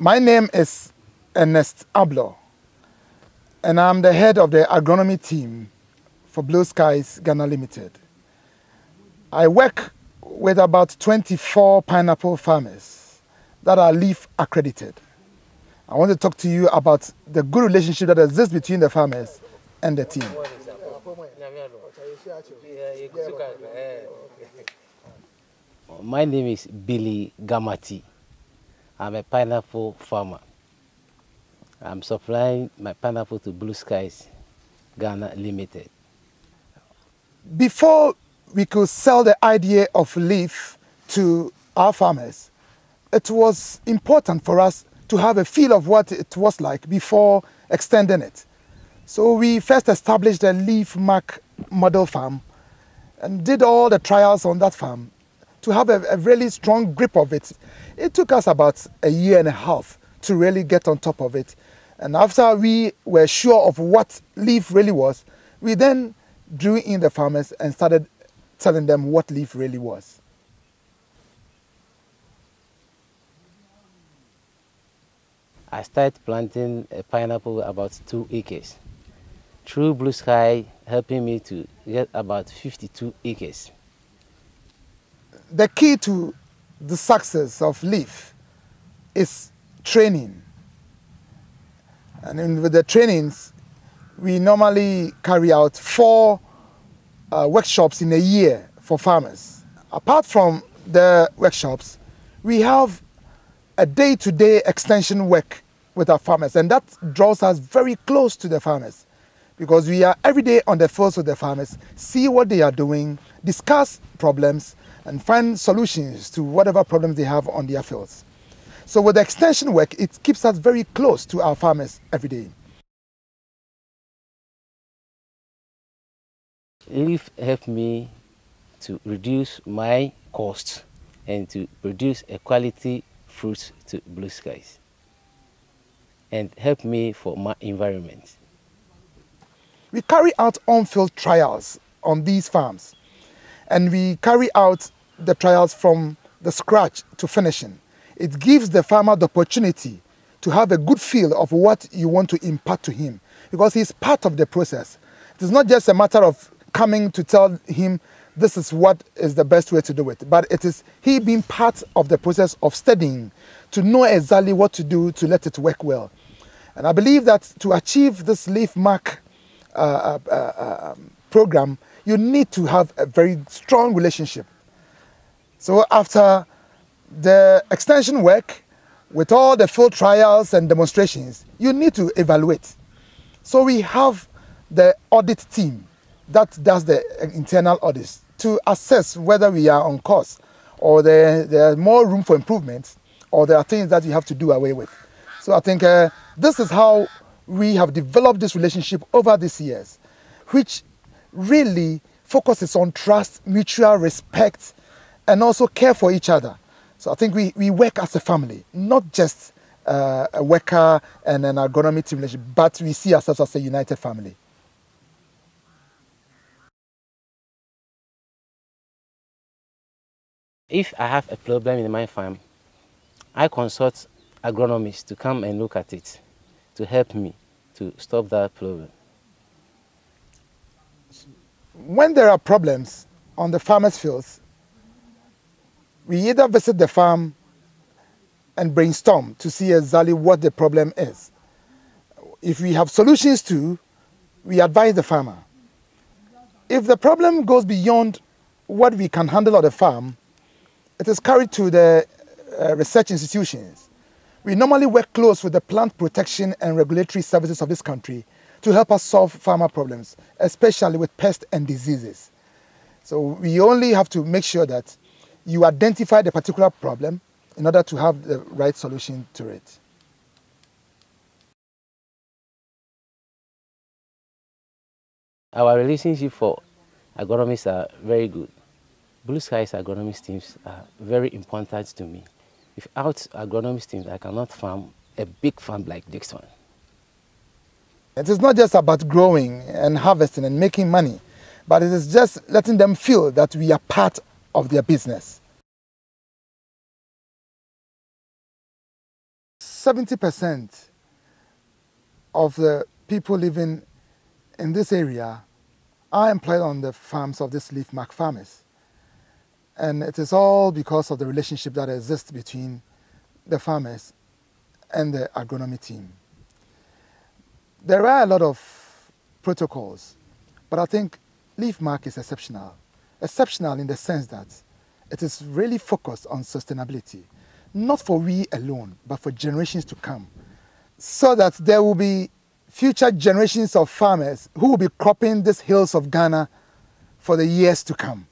My name is Ernest Abloh, and I'm the head of the agronomy team for Blue Skies Ghana Limited. I work with about 24 pineapple farmers that are LEAF accredited. I want to talk to you about the good relationship that exists between the farmers and the team. My name is Billy Gamati. I'm a pineapple farmer. I'm supplying my pineapple to Blue Skies Ghana Limited. Before we could sell the idea of leaf to our farmers, it was important for us to have a feel of what it was like before extending it. So we first established a LEAF Marque model farm and did all the trials on that farm to have a, a, really strong grip of it. It took us about a year and a half to really get on top of it. And after we were sure of what leaf really was, we then drew in the farmers and started telling them what leaf really was. I started planting a pineapple about two acres. Through Blue Sky helping me to get about 52 acres. The key to the success of LEAF is training. And with the trainings, we normally carry out four uh, workshops in a year for farmers. Apart from the workshops, we have a day-to-day -day extension work with our farmers, and that draws us very close to the farmers because we are every day on the fields with the farmers, see what they are doing, discuss problems, and find solutions to whatever problems they have on their fields. So with the extension work, it keeps us very close to our farmers every day. Leaf helped me to reduce my costs and to produce a quality fruit to blue skies and help me for my environment. We carry out on-field trials on these farms and we carry out the trials from the scratch to finishing. It gives the farmer the opportunity to have a good feel of what you want to impart to him because he's part of the process. It is not just a matter of coming to tell him this is what is the best way to do it. But it is he being part of the process of studying to know exactly what to do to let it work well. And I believe that to achieve this LEAF Marque uh, uh, uh, um, program, you need to have a very strong relationship. So after the extension work, with all the field trials and demonstrations, you need to evaluate. So we have the audit team that does the internal audits to assess whether we are on course or there, there's more room for improvement or there are things that you have to do away with. So I think uh, this is how we have developed this relationship over these years, which really focuses on trust, mutual respect, and also care for each other. So I think we, we work as a family, not just uh, a worker and an agronomy team, but we see ourselves as a united family. If I have a problem in my farm, I consult agronomists to come and look at it to help me to stop that problem. When there are problems on the farmer's fields, we either visit the farm and brainstorm to see exactly what the problem is. If we have solutions to, we advise the farmer. If the problem goes beyond what we can handle on the farm, it is carried to the uh, research institutions. We normally work close with the plant protection and regulatory services of this country to help us solve farmer problems, especially with pests and diseases. So we only have to make sure that you identify the particular problem in order to have the right solution to it. Our relationship for agronomists are very good. Blue Skies agronomist teams are very important to me. Without agronomist teams, I cannot farm a big farm like this one. It is not just about growing and harvesting and making money, but it is just letting them feel that we are part of their business. 70% of the people living in this area are employed on the farms of these LEAF Marque farmers. And it is all because of the relationship that exists between the farmers and the agronomy team. There are a lot of protocols, but I think LEAF Marque is exceptional. Exceptional in the sense that it is really focused on sustainability, not for we alone, but for generations to come, so that there will be future generations of farmers who will be cropping these hills of Ghana for the years to come.